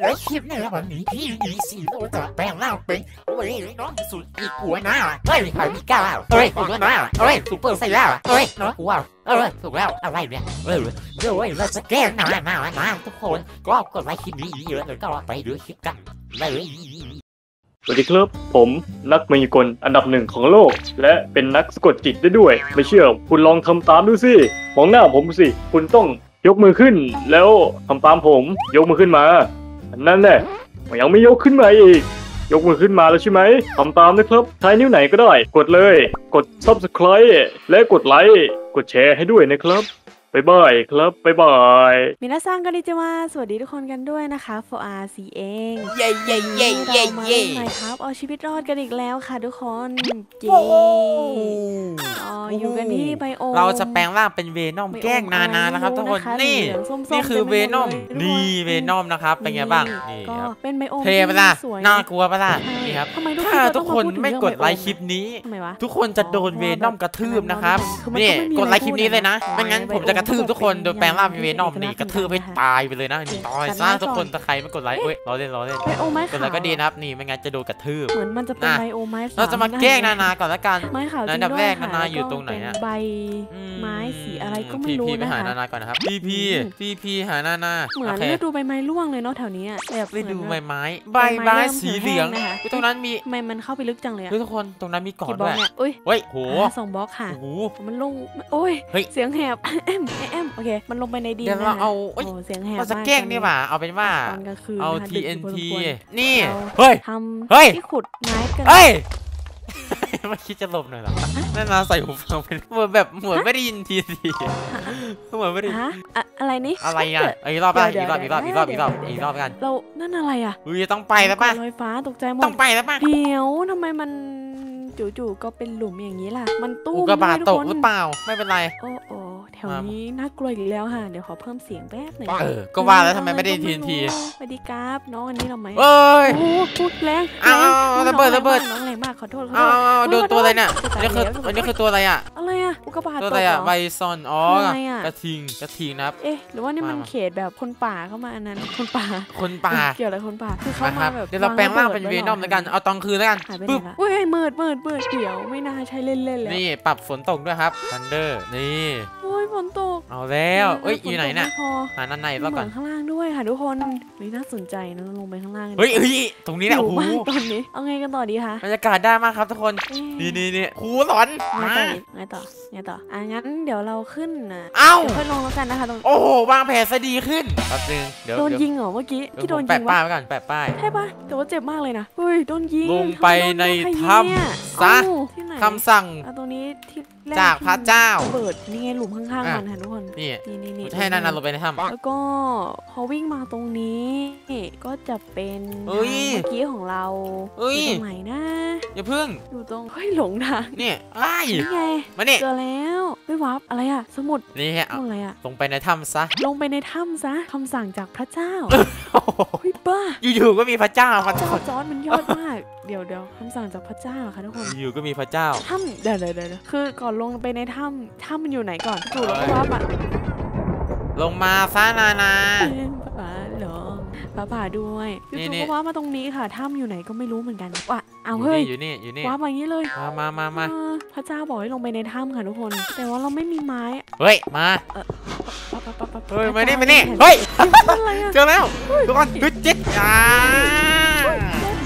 และคลิปในวันนี้พี่มีสีโลจะแปลงร่างเป็นโอ้ยน้องสุดอีกหัวหน้าเฮ้ยใครมีก้าวเฮ้ยหัวหน้าเฮ้ยซูเปอร์ไซย่าเฮ้ยน้องหัวเฮ้ยถูกแล้วอะไรเนี่ยเฮ้ยเดี๋ยวเราจะแก้หน้าหนาหน้าทุกคนก็กดไลค์คลิปนี้เยอะแล้วก็ไปดูคลิปกันเลยสวัสดีครับ ผมนักมายากลอันดับหนึ่งของโลก และเป็นนักสะกดจิตได้ด้วย ไม่เชื่อคุณลองทำตามดูสิมองหน้าผมสิ คุณต้องยกมือขึ้น แล้วทำตามผม ยกมือขึ้นมา นนั่นแหละยังไม่ยกขึ้นมาอีก ยกมือขึ้นมาแล้วใช่ไหมทำตามนะครับ ใช้นิ้วไหนก็ได้ กดเลย กด subscribe และกดไลค์ กดแชร์ให้ด้วยนะครับ บ๊ายบายครับบ๊ายบายみなさんこんにちはสวัสดีทุกคนกันด้วยนะคะโฟอาร์ซีเองเย่เย่เย่เย่เรามาเย่เล่นไมน์คราฟเอาชีวิตรอดกันอีกแล้วค่ะทุกคนเย้อ๋ออยู่กันที่ไบโอมเราจะแปลงร่างเป็นเวนอมไบโอแกล้งนานานะครับทุกคนะะนี่เหลืองส้มๆนี่คือต็เวไปหมดนอมเลยทุกคนี่เวนอมนะครับเป็นไงบ้างนี่ก็ครับเป็นไบโอมเทปะล่ะที่สวยน่ากลัวปะล่ะใช่นี่ครับทำไมทุกถ้าจะทุต้กองคนมาพูดถึงไม่เรื่องกดไลบโอค์คลิปนี้ทำไมวะทุกคนจะโดนเวนอมกระทืบนะครับคือมันนี่ก็ไม่มีกดไลค์คลิปนี้เลยนะอะไรไม่งั้นพูดผมจะกระทืบทุกคนโดยแปลงร่างเป็นเวนอมเป็นนี่เอกกระทืบให้ลักษณ์ตายไปเลยนะนี่ตายแต่ซะหน้าทุกคนก่อนตะใครไม่กดไลค์เอ้ยล้อเล่นล้อเล่นไบโอไม้กดขาวไลค์ก็ดีนะครับนี่ไม่งั้นจะโดนกระทืบเหมือนมันจะเป็นอะไบโอไม้เราจะมาแกล้งนานาก่อนละกันไม้ขาวจริงอันดับด้วยแรกค่ะนานาอยู่แล้วตรงไหนอะเป็นใบไม้สีอะไรก็ไม่รู้พี่พี่ไปนะคะหานานาก่อนนะครับพี่พี่อืมพี่พี่หานานาเหมือนโอเคฤดูใบไม้ร่วงเลยเนาะแถวนี้อะแบบไปดูเหใบมือนไม้ใบใบไม้ไม้เริ่มสีเหลืองแห้งๆนะคะอุ๊ยตรงนั้นมีทำไมมันเข้าไปลึกจังเลยอะเฮ้ยทุกคนตรงนั้นมีเกาะกี่บด้ล็วอยกเนี่ยอุ้ยเฮ้ยโหอะสองบล็อกค่ะโอ้โหมันลงโอ้ยเฮ้ยเสียงแหบแอมแอมโอเค มันลงไปในดินเดี๋ยวเรานะคะเอาโอ้เอ้ยโหเสียงแหบเราจะมากแกล้งตอนนี่หว่าเอาเป็นว่าตอนกลางคืนเอานะคะดึกอยู่พอ TNT สมควรนี่เราเฮ้ยทเฮ้ยำที่ขุดไม้กันเฮ้ยไม่คิดจะหลบหน่อยเหรอนั่นนาใส่หูฟังเป็นเหมือนแบบเหมือนไม่ได้ยินทีทีเหมือนไม่ได้ฮะอะอะไรนี่ อะไรอะอีกรอบป่ะเดี๋อียวกรอบอีกรอบอีกรอบอีกรอบเดี๋ยวอีกรอบกัน เรา นั่นอะไรอะอุ้ยต้องไปแล้วป่ะลอยฟ้าตกใจหมต้อดงไปแล้วป่ะ เดี๋ยวทำไมมันจู่ๆก็เป็นหลุมอย่างนี้ล่ะ มันตู้อุมกกาบาตด้วยตทุกคนหรือเปล่า ไม่เป็นไร โอ้โอ้ แถวมานี้น่ากลัวอีกแล้วค่ะ เดี๋ยวขอเพิ่มเสียงแป๊บหนึ่งเออ ก็ว่าแล้วทำไมไม่ได้ทีนทีสวัสดีครับน้องอันนี้เราไหมเอ้ยโอ้พูดแรงเอาเอาเอาแงระเบิดน้องระเบิดน้องแรงมากขอโทษขอเอาโทษเอาเอาโดนตัวอะไรเนี่ยจะอันตายนี้คือแล้วอันนี้คือตัวอะไรอะอะไรอะอุกกาบาตตัวตอะไรกเหรอะอไบซอนอ๋อคืออะไรอะกระทิงกระทิงนะครับเอ๊ะหรือว่านี่มันมามาเขตแบบคนป่าเข้ามาอันนั้นคนป่าคนป่าเกี่ยวอะไรคนป่าคือเขานะคมารับแบบเดี๋ยวเราแปลงร่างเป็นวเวระบิดนอมแล้วกันเอาตอนคืนแล้วกันหายไปไหนปึ๊บละเว้ยมืดมืดมืดเดี๋ยวไม่น่าใช้เล่นเล่นๆแล้วนี่ปรับฝนตกด้วยครับทันเดอร์นี่โอ้ยฝ นตกเอาแล้วเอ้ยฝอยู่ไหนตกเนี่ยม่พอหาด้านในมีรอบเหก่มืออนนข้างล่างด้วยค่ะทุกคนเฮ้ยน่าสนใจนะลงไปข้างล่างกันเฮ้ยเฮ้ยตรงนี้แหละหิโอ้วโหมากตอนนี้เอาไงกันต่อดีคะบรรยากาศได้มากครับทุกคนเอ๊ะนี่นี่นี่ครูสอนไงมาต่อดีไงต่อไงต่ออะงั้นเดี๋ยวเราขึ้นนะเอ้าเดี๋ยวค่อยลงแล้วกันนะคะตรงโอ้โหวางแผนซะดีขึ้นแป๊บนึงเดี๋ยวโดนเดี๋ยวยิงเหรอเมื่อกี้เดี๋ยวที่ผโดมนยิแปะงป้ายวะไว้ก่อนแปะป้ายใช่ปะแต่ว่าเจ็บมากเลยนะเฮ้ยโดนยิงลงไปในทำไมโดนใครยิงถ้ำเนี่ยซะเอ้าที่ไหนคำสั่งอะตรงนี้ที่ แรจากพระเจ้าที่เปิดนี่ไงหลุมข้างๆอะมันค่ะทุกคนนี่นี่นี่นี่ให้นานาลงไปในถ้ำแล้วก็พอวิ่งมาตรงนี้ ก็จะเป็นเอ้ยทางเมื่อกี้ของเราเอ้ยอยู่ตรงไหนนะอย่าพึ่งอยู่ตรงเฮ้ยหลงทางนี่ไอ้ายนี่ไงมาเนี่ยเจอแล้วไม่วับอะไรอะสมุดนี่ฮะสมุดอะไรอะลงไปในถ้ำซะ ลงไปในถ้ำซะคำสั่งจากพระเจ้าโอ้โหเฮ้ยบ้าอยู่ๆก็มีพระเจ้ามาจจออดดจอดมันยอดมาก เดี๋ยวเดี๋ยวคำสั่งจากพระเจ้าเหรอค่ะทุกคนอยู่ๆก็มีพระเจ้าถ้ำเดี๋ยวเดี๋ยวเดี๋ยวคือก่อนลงไปในถ้ำถ้ำมันอยู่ไหนก่อนจู่แล้วก็วับอะลงมาซะนานาป้าเหรอป้าผ่าด้วยนี่จู่นี่ๆก็วับมาตรงนี้ค่ะถ้ำอยู่ไหนก็ไม่รู้เหมือนกันว่ะเอาอยู่เฮ้ยนี่อยู่นี่อยู่นี่วับมาอย่างนี้เลยมามามามาเออพระเจ้าบอกให้ลงไปในถ้ำค่ะทุกคน แต่ว่าเราไม่มีไม้เฮ้ยมาปั๊บปั๊บปั๊บปั๊บเฮ้ยพระมานี่จ้มานี่ห็เฮ้ยอะไรอะเจอแล้วทุกคนฮึดจิ๊ดอ่า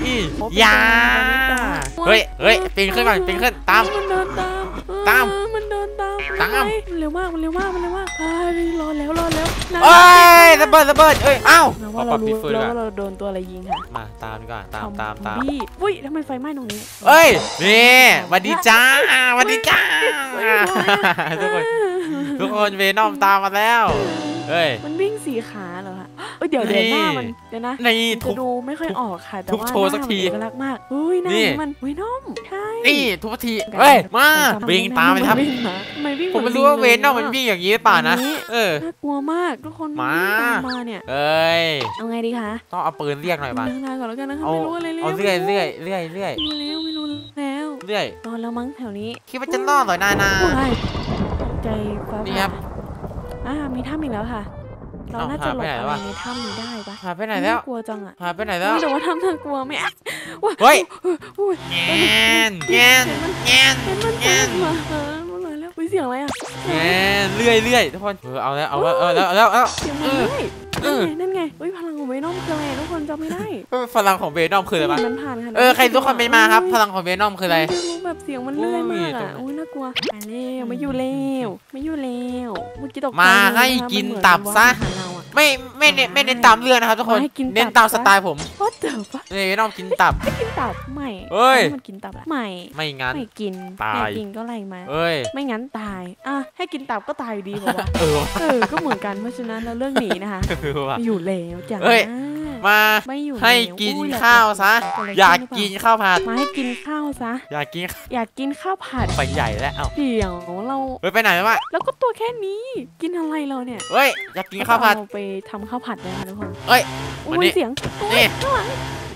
อียาเฮ้ยเฮ้ย ปีนขึ้นก่อนปีนขึ้นตาม มันเดินตามตามเออมันเดินตามตามเฮ้ยมันเร็วมากมันเร็วมากมันเร็วมากเฮ้ยรอแล้วรอแล้วนะเอ้ยระเบิดระเบิดเอ้ยเอ้านะขอว่าปเรารับปีรู้ฟืนแล้วก่อนว่าเราโดนตัวอะไรยิงค่ะมาตามดีกว่อนตามตามตามบี้อุ้ยทำไมไฟไหม้ตรงนี้เอ้ยนี่สวัสดีจ้าสวัสดีจ้าทุกคน ทุกคนเวนอมตามมาแล้ว เฮ้ย มันวิ่งสี่ขาเหรอคะเอ้ยเดี๋ยวเดี๋ยวหน้ามันเดี๋ยวนะนี่มันทุจะบดูไม่ค่อยออกค่ะแต่ทุบว่าโชว์หน้าสักทีมันเอกลักษณ์มากอุ้ยหน้านี่มันอุ้ยน้อมใช่นี่ทุกทีเฮ้ยมาวิ่งตามไปครับวิ่งมาทำไมวิ่งผมไม่หรู้ว่าลิเวลยนอมมันวิ่งอย่างนี้หรือเปล่านะอันนี้เออน่ากลัวมากทุกคนมาวิ่งตามมาเนี่ยเอ้ยเอาไงดีคะต้องเอาปืนเรียกหน่อยป่ะเดินทางก่อนแล้วกันนะคะเอาไม่รู้อะไรเลยเอาเรื่อยเรื่อยเรื่อยเรื่อยไม่รู้แล้วไม่รู้แล้วเรื่อยนอนแล้วมั้งแถวนี้ คิดว่าจะรอดเหรอนานาว้ายใจฟ้า นี่ครับผ่าอ่ามีถ้ำอีกแล้วค่ะ เราเอ้าน่าจะหลบหายไปไหนอะไรวะในถ้ำนี้ได้ปะหายไปไหนแล้วากลัวจังอะหายไปไหนแล้วเฮ้ยแต่ว่าถ้ำน่ากลัวไหมอะว้าเฮ้ยอุ้ยแงนแงนแงนเห็นมันแงตามนมา อุ้ยเสียงอะไรอะแงนเรื่อยเรื่อยทุกคนเออเอาแล้วเอาแล้วเอาแล้วเอาแล้วเอาแล้วเสียงมันเลยเออนั่นไงนั่นไงอุ้ยพลังของเวนอมคืออะไรทุกคนจำไม่ได้พลังของเวนอมคืออะไรวะมันผ่านขนาดเออใครรู้คอมเมนต์มาครับพลังของเวนอมคืออะไรไม่รู้แบบเสียงมันเลื่อยมากอุ้ยตรงอะไหนโอ้ยน่ากลัวไปแล้วไม่อยู่แล้วไม่อยู่แล้วเมื่อกี้ตกใจมาเลยให้นะคะกินมัเหมือตับซะ ว่ามาหาเราอะไม่ไม่เน้นไม่เน้นตามเรื่องนะครับทุกคนให้กินตับ เน้นตามสไตล์ผมว่าเจอปะเวนอมกินตับกินตับไม่เอ้ย ให้มันกินตับละไม่ไม่งั้น ไม่กินตาย ไม่กินก็ไล่มา เอ้ย ไม่งั้นตายอะให้กินตับก็ตายอยู่ดีบอกว่า เออว่ะเออ ก็เหมือนกันเพราะฉะนั้นเราเลือกหนีนะคะเออว่ะ ไม่อยู่แล้วจ้ะเอ้ย มาไม่อยู่ให้แล้วกินอุ้ยข้าวซะเอะไรอยากขึ้กินหรือเปข้าวผัดล่ามาให้กินข้าวซะ อยากกิน อยากกินข้าวผัดไปใหญ่แล้วเอ้าเดี๋ยวเราเฮ้ยไปไหนแล้ววะแล้วก็ตัวแค่นี้กินอะไรเราเนี่ยเฮ้ยอยากกินข้าวผัดเราไปทำข้าวผัดนะคะทุกคนเอ้ยอุ้วันนี้ยเสียงอุ้นี่ยข้างหลัง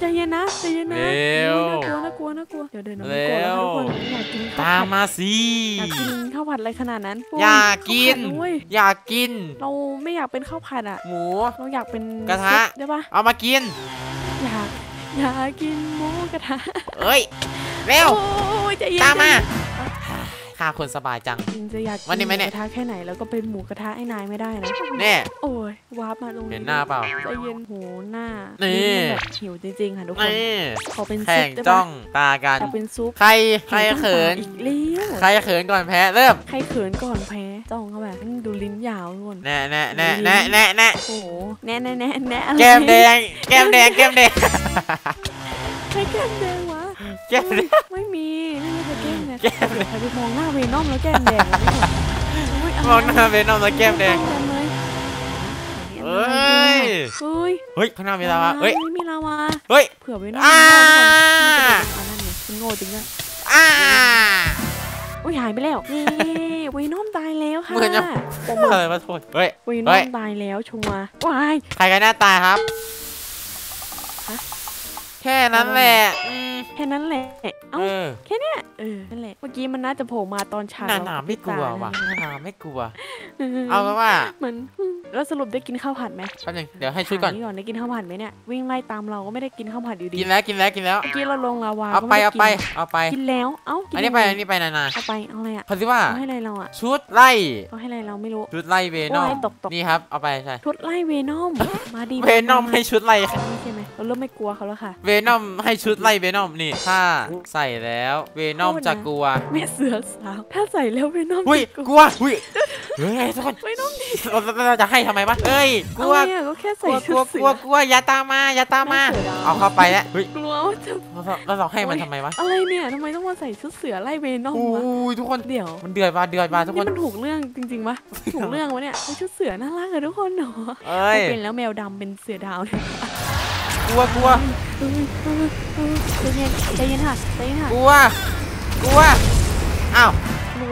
ใจเย็นนะใจเย็นนะเร็วอุ๊ยน่ากลัวน่ากลัวน่ากลัวเดี๋ยวเดินนะไม่กลัวเร็แล้ววทุกคนอยากกินข้าวตามผัดมาสิอยากกินข้าวผัดอะไรขนาดนั้นโอยากกินข้าวผัดด้วยอยากกิน เราไม่อยากเป็นข้าวผัดอะหมูเราอยากเป็นกระทะซุปได้ปะเอามากินอยากอยากกินหมูกระทะเอ้ยเร็วโอ้ยใจเย็นตามมาใจเย็น ฆ่าคนสบายจัง จริงจะอยากกิวันนี้นหไหมมูเนี่ยกระทะแค่ไหนแล้วก็เป็นหมูกระทะให้นายไม่ได้นะแน่ โอ้ยวาร์ปมาตรงนี้เห็นหน้าเปล่าใจเย็นโหหน้านี่ แบบหิวจริงๆค่ะทุกคนนี่ขอเป็นซุแข่ปงได้จ้ปะองตากันขอเป็นซุปใครใครเขินอีกเลี้ยวใครเขินก่อนแพ้เริ่ม ใครเขินก่อนแพ้จ้องเข้าไปดูลิ้นยาวทุกคนแน่แน่แน่แน่แน่แน่โอ้โหแน่แน่แน่แน่อะไรแก้มแดง แก้มแดง แก้มแดง ใครแก้มแดงวะแก้มแดง ไม่มีไม่มีใคร แก้มแดงแก้มแดงใครไปมองหน้าเวนอมแล้วแก้มแดงวะไม่หมดมองหน้าเวนอมแล้วแก้มแดงกันเลยเอ้ยเฮ้ย เฮ้ยข้างหน้ามีลาวาเฮ้ยไม่มีลาวาเฮ้ย เผื่อเวนอมอ่าอันนั้นเนี่ยมันโง่จริงอะอ่าอุ้ยหายไปแล้วนี่เวนอมตายแล้วค่ะเหมือนจะโอ้โหอะไรมาโทษเฮ้ยเวนเฮ้อยมตายแล้วชัวร์ว้าย ใครกันหน้าตายครับฮะแค่นั้นแหละอืมแค่นั้นแหละ เอ้า เออแค่เนี้ยเออนั่นแหละ เมื่อกี้มันน่าจะโผล่มาตอนเช้าหนาหนาไม่กลัวว่ะตาหนาหนาไม่กลัว เออเอาเป็นว่าเหมือนแล้วสรุปได้กินข้าวผัดไหมแป๊บนึงเดี๋ยวให้ชุดก่อนถามก่อนได้กินข้าวผัดไหมเนี่ย วิ่งไล่ตามเราก็ไม่ได้กินข้าวผัดอยู่ดี กินแล้วกินแล้วกินแล้ว เมื่อกี้เราลงลาวาเอาไปก็เอาม่ไปด้เอาไปกินกินแล้ว เอ้า กิอันนี้ไปยังงอันนี้ไปนานาเอาไปเอาอะไรอะเขาสิว่าเอาให้อะไรเราอะ ชุดไล่เอาให้อะไรเราไม่รู้ ชุดไล่เวนอมโอ้ยตกตกนี่ครับ เอาไปใช่ ชุดไล่เวนอม มาดีเวนอมให้ชุดไล่ใช่ไหมเราเริ่มไม่กลัวเขาแล้วค่ะ เวนอมให้ชุดไล่เวนอมนี่ ถ้าใส่แล้วเวนอมโทษนะจะกลัว แม่เสือสาว ถ้าใส่แล้วเวนอมอุ้ยจะกลัวอุ้ยเฮ้ยทุกคนเวนอมเราเราเราจะให้ทำไมวะเอ้ยกเอาลัวไงอะก็แค่กใส่ลัวกชุลัวดกเสืลัวอกลัวอย่าตามมาอย่าตามมาแเสือดวเอาเข้าไปแล้วเฮ้ยกลัวว่าจะเราเราเราให้มันทำไมวะอะไรเนี่ยทำไมต้องมาใส่ชุดเสือไล่เวนอมอู้วะยทุกคนเดี๋ยวมันเดือดมาเดือดมาทุกคนนี่มันถูกเรื่องจริงๆปะถูกเรื่องวะเนี่ยไอ้ชุดเสือน่ารักอะทุกคนเนาะเอ้ยเป็นแล้วแมวดำเป็นเสือดาวเนี่ย กลัวกลัวใจเย็นใจเย็นค่ะใจเย็นค่ะกลัวกลัวอ้าว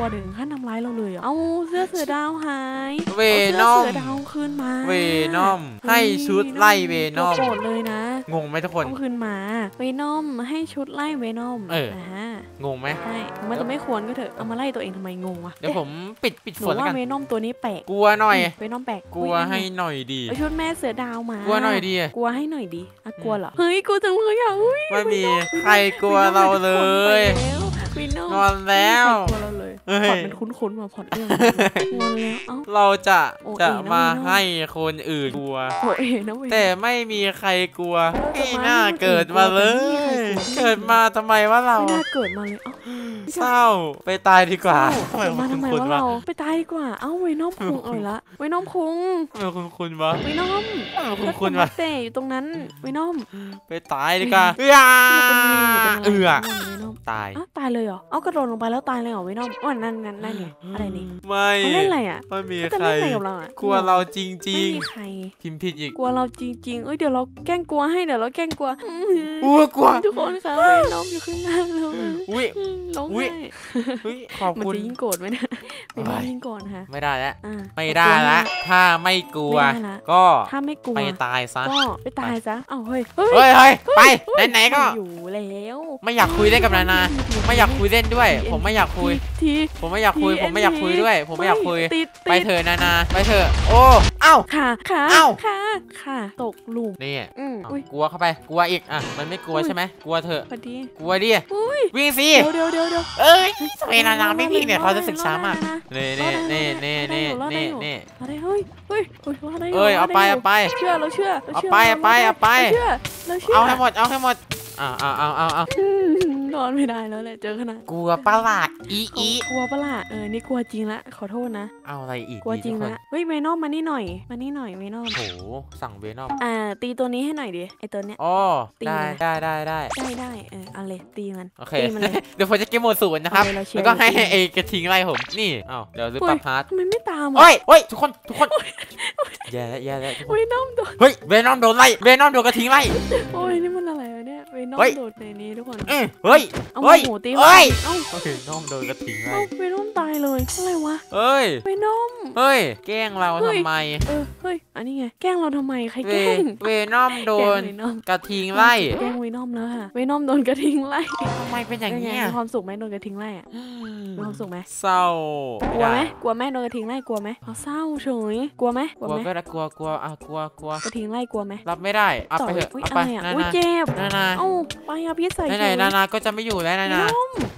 กลัวถึงขั้นทำร้ายเราเลยเหรอเอาเสื้อเสือดาวหายเวเอานอมเสื้อเสือดาวคืนมาเวนอม ให้ชุดไล่เวนอมโกรธเลยนะ งงไหมทุกคนเอาคืนมาเวนอมให้ชุดไล่เวนอมเออฮะงงไหมใช่ถึงมันจะไม่ควรก็เถอะเอามาไล่ตัวเองทำไมงงวะเดี๋ยวผมปิดปิดหนูฝนแล้วว่ากันเวนอมตัวนี้แปลกกลัวหน่อยเวนอมแปลกกลัวให้หน่อยดีเอาชุดแม่เสือดาวมากลัวหน่อยดีกลัวให้หน่อยดีอะกลัวเหรอเฮ้ยกลัวจังเลยอะอุ้ยไม่มีใครกลัวเราเลยเวนอมงอนแล้วใครกลัวเราเลยเอ้ย พอดมันคุ้นๆมาพอดเรื่องงอนแล้วเอ้าเราจะโอเคจะนะมาเวนอมให้คนอื่นกลัวโอเอนะเวนแต่ไม่มีใครกลัวเออไม่จะมาน่าให้คนอื่นเกิดมาเลยกลัว แต่ไม่มีใครกลัวเกิดมาทำไมวะเราไม่น่าเกิดมาเลยเอ้าเศร้าไปตายดีกว่าเกิดมาทำไมคุณวะวะเราไปตายดีกว่า เอ้าเวนอมคุงเอาละเวนอมคุงทำไมคุณคุณวะเวนอมทำไมคุณแล้วคุณมวะเตะอยู่ตรงนั้นเวนอม ไปตายดีกว่าเอื้อเป็นลิงหรือเป็นอะไรเอื้อเวนอมตายอ้าวตายเลยเหรอ เอากระโดดลงไปแล้วตายเลยเหรอเวนอมอ๋อนั่นนั่นนั่นไงอะไรนี่ ไม่เขาเล่นอะไรอะไม่มีเขาจะใครเล่นอะไรกับเราอะกลัวเราจริงไม่มีใครๆพิมพ์ผิดอีก กลัวเราจริงๆเอ้ยเดี๋ยวเราแกล้งกลัวให้เดี๋ยวเราแกล้งกลัวอื้อหืออู้กลัวทุกคนคะเวนอมอยู่ข้างหน้าเราอุ้ยอืมร้องอุ๊ยไห้เฮ้ยขอบมันคุณจะยิ่งโกรธไหมเนี่ยเวนอมโอ้ยยิ่งโกรธนะคะไม่ได้แล้วอ่าไม่ได้ละถ้าไม่กลัวไม่ได้ละก็ถ้าไม่กลัวไปตายซะก็ไปตายซะเอ้าเฮ้ยเฮ้ยเฮ้ยเฮ้ยไปไหนๆก็อยู่แล้ว ไม่อยากคุยเล่นกับนานานาไม่อยากคุยเล่นด้วย ผมไม่อยากคุย ทีผมไม่อยากคุย ผมไม่อยากคุยด้วย ผมไม่อยากคุย ติดไปเถอะนานาไปเถอะโอ้เอ้าค่ะค่ะเอ้าค่ะค่ะตกหลุมนี่อืมเอาอุ้ยกลัวเข้าไปกลัวอีกอะมันไม่กลัวอุ้ยใช่ไหมกลัวเถอะพอดีกลัวดิอุ้ยวิ่งสิเดี๋ยวเดี๋ยวเดี๋ยวเดี๋ยวเอ้ยทำไมนานาไม่วิ่งเนี่ยเขาจะศึกษามากรอดนี่ได้นี่นะนี่นี่รอดได้นี่อยู่นี่รอดได้เฮ้ยเฮ้ยเฮ้ยรอดได้อยู่เอ้ยรเอาดด้ไปยู่เอาไปเชื่อเราเชื่อรเอาชื่ไปเอาไปเอาไปเราเชื่อเราเชื่อเอาให้หมดเอาให้หมดอ่าเอาเอาเอาเอาอืม นอนไม่ได้แล้วแหละเจอขนาดกลัวประหลาดอีอีกลัวปะล่ะเออนี่กลัวจริงละขอโทษนะ เอาอะไรอีกกลัวดีจริงทุกคนละเฮ้ยเวนอมมานี่หน่อยมานี่หน่อยเวนอมโอ้โหสั่งเวนอมอ่าตีตัวนี้ให้หน่อยดิไอตัวเนี้ยอ๋อตีได้เลยได้ได้ได้ได้ได้เออเอาเลยตีมันโอเคตีมันเลยเดี๋ยวผมจะเกมโหมดศูนย์นะครับเอาเลยเราเชียร์แล้วก็ให้เราเชียร์เอกระทิงไล่ผมนี่เอ้าเดี๋ยวซื้อปรับฮาร์ดทำไมไม่ตามเฮ้อะยเฮ้ยทุกคนทุกคนแย่แล้วแย่แล้วทุกคนเวนอมโดดเฮ้ยเวนอมโดนไล่เวนอมโดนกระทิงไล่โอ้ยนี่มันอะไรวะเนี่ยเวนอมเฮ้ย โดดในนี้ทุกคนเอ้ยเฮ้ย เอาเฮ้ยหมูตีเฮ้ย เอ้าเวนอมโดนกระทิงไล่เอ้าเวนอมตายเลย อะไรวะเฮ้ย เวนอม เฮ้ย แกล้งเราเฮ้ย ทำไม เออ เฮ้ย อันนี้ไง แกล้งเราทำไม ใครเวแกล้ง เวนอมโดนแกล้งเวนอม กระทิงไล่แกล้งเวนอมแล้วค่ะ เวนอมโดนกระทิงไล่ทำไมเป็นอย่างเป็นไงเงี้ยมีความสุขไหมโดนกระทิงไล่อะมีความสุขไหมเศร้ากลัวไหมกลัวไหมโดนกระทิงไล่กลัวไหมเอาเศร้าเฉยกลัวไหมกกลัวลัวไหมก็ได้กลัวกลัวอะกลัวกลัวกระทิงไล่กลัวไหมรับไม่ได้เอาไปเถอะอุ้ยเอาอะไปไรอะนาอุ้ยนาเจ็บนานาเอ้าไปอาพิษใส่ไหนเฉไหนยนานาก็จะไม่อยู่แล้วนานา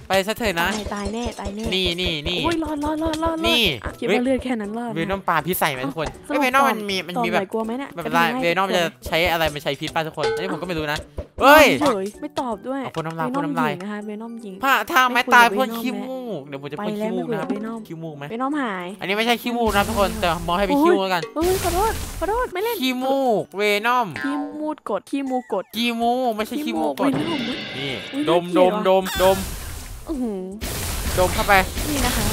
ไปซะเถอะนะ ตายตายแน่ตายแน่ นี่นี่นี่อุ้ยรอดรอดรอดรอดรอดนี่อะคิดเฮ้ยว่าเลือดแค่นั้นรอดเวนอมปลาพิษใส่ไหมทุกคนสเฮ้ยรุปเวนอมตมันมีมันตอมีแบบไหกลัวไหมเนี่ยไม่เป็นไรกระทิงเวนอมกลัจะวใช้อะไรมันใช้พิษป่ะทุกคนอันนี้ผมก็ไม่รู้นะ เฮ้ยเฉยไม่ตอบด้วยเอาพ่นน้ำลายเวพ่นน้ำลายยิงนะคะเวนอมยิงถ้าถ้าไม่ไม่คุยตายกับพ่น Venom ขี้ไหมมูกเดี๋ยวผมจะไปพ่นแล้ขี้วมูไม่กคุยนะครับกับเวนอมขี้มูกไหมเวนอมหาย อันนี้ไม่ใช่ขี้มูกนะทุกคนแต่มองให้เป็นโอ้ยขี้มูกแล้วกันเอ้ยขอโทษขอโทษไม่เล่นขี้มูกเวนอมขี้มูดกดขี้มูกดขี้มูกไม่ใช่ขี้มูกกเวดนอมนี่อุ๊ยดมน่าเกลีดยดมว่ะดมดมอื้อหือดมเข้าไปนี่นะคะ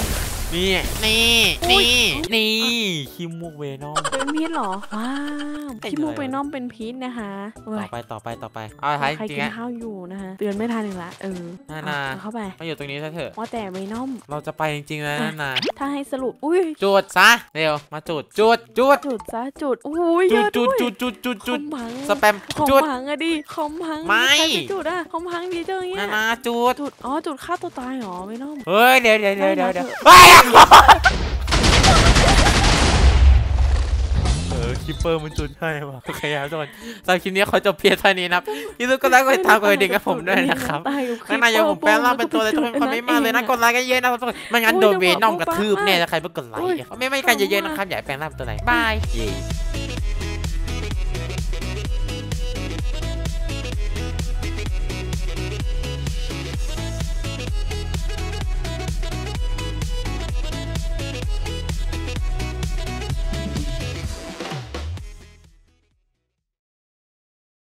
นี่ นี่อุ๊ยนี่ นี่ขี้มูกเวนอม เป็นพิษเหรอ ว้าวเป็นขี้มูกอะไรวะเวนอมเป็นพิษนะคะเว้ต่อยไปต่อไปต่อไปเอาท้ายใครจริกิงนๆอะข้าวอยู่นะคะเตือนไม่ทันอีกละเออนาเอานาเอาเข้าไปมาอยู่ตรงนี้ซะเถอะว่าแต่เวนอม เราจะไปจริงๆแล้วนะนาถ้าให้สรุปอุ้ยจุดซะเร็วมาจุดจุดจุดจุดซะจุดอุ้ยเยจุดอะจุด้ดวยจุดจุดจุดจุดคอมพังสแปมคอมจุดพังอะดิคอมพังไม่ใครปจุดอะคอมพังดีเจออย่างเงี้นายนาจุดจุดอ๋อจุดฆ่าตัวตายเหรอเวนอมเฮ้ยเดี๋ยวเดี๋ยวเดี๋ยวเดี๋ยวได้เดี๋ยวนะเฮ้ยเออคิปเปอร์มันจุดให้ว่ะโอเคครับทุกคนสำหรับคลิปนี้เขาจบเพียงเท่านี้นะครับที่ทุกคนรักก็ติดตามกดดิ่งกับผมด้วยนะครับตายกับข้างในยังผมแปลงร่างเป็นตัวอะไรทุกคนคอมเมนต์มาเลยนะกดไลค์กันเยอะนะครับทุกคนไม่งั้นโดนเวนอมกระทืบแน่ถ้าใครไม่กดไลค์ไม่ไม่กันเยอะๆนะครับอย่าให้แปลงร่างเป็นตัวไหนบาย